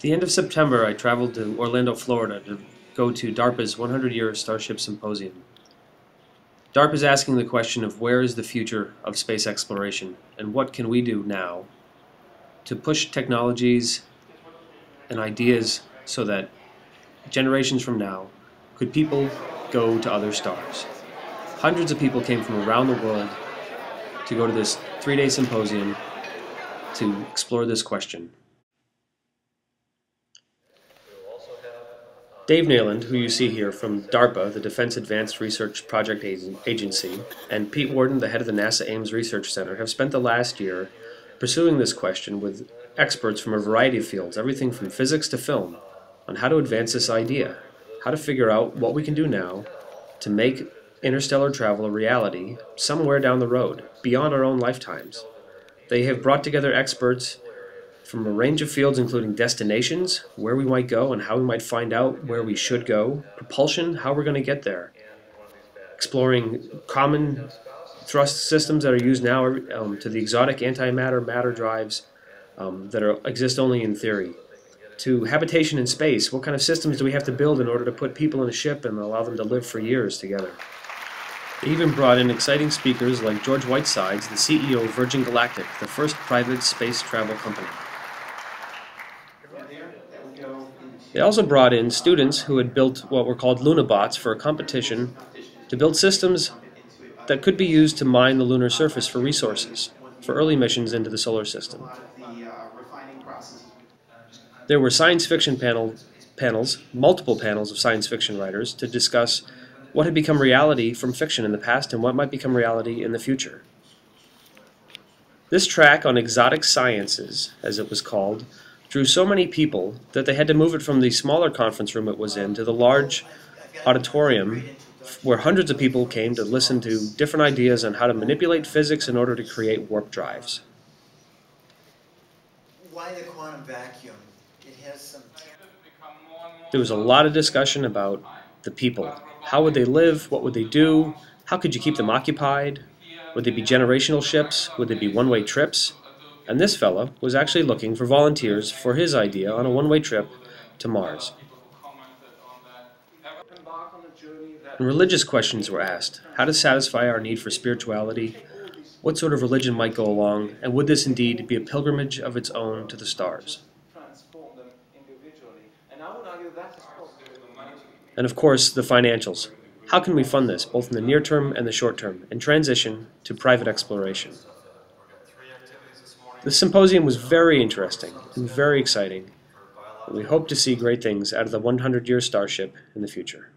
the end of September, I traveled to Orlando, Florida to go to DARPA's 100 Year Starship Symposium. DARPA is asking the question of where is the future of space exploration and what can we do now to push technologies and ideas so that generations from now could people go to other stars. Hundreds of people came from around the world to go to this three day symposium to explore this question. Dave Neyland, who you see here from DARPA, the Defense Advanced Research Project Agency, and Pete Worden, the head of the NASA Ames Research Center, have spent the last year pursuing this question with experts from a variety of fields, everything from physics to film, on how to advance this idea, how to figure out what we can do now to make interstellar travel a reality somewhere down the road, beyond our own lifetimes. They have brought together experts from a range of fields including destinations, where we might go and how we might find out where we should go, propulsion, how we're going to get there, exploring common thrust systems that are used now um, to the exotic antimatter matter drives um, that are, exist only in theory, to habitation in space. What kind of systems do we have to build in order to put people in a ship and allow them to live for years together? They even brought in exciting speakers like George Whitesides, the CEO of Virgin Galactic, the first private space travel company. They also brought in students who had built what were called Lunabots for a competition to build systems that could be used to mine the lunar surface for resources for early missions into the solar system. There were science fiction panel, panels, multiple panels of science fiction writers, to discuss what had become reality from fiction in the past and what might become reality in the future. This track on exotic sciences, as it was called, drew so many people that they had to move it from the smaller conference room it was in to the large auditorium where hundreds of people came to listen to different ideas on how to manipulate physics in order to create warp drives. Why the quantum vacuum? It has some. There was a lot of discussion about the people. How would they live? What would they do? How could you keep them occupied? Would they be generational ships? Would they be one-way trips? And this fellow was actually looking for volunteers for his idea on a one-way trip to Mars. And religious questions were asked, how to satisfy our need for spirituality, what sort of religion might go along, and would this indeed be a pilgrimage of its own to the stars? And of course, the financials. How can we fund this, both in the near term and the short term, and transition to private exploration? The symposium was very interesting and very exciting, and we hope to see great things out of the 100 year Starship in the future.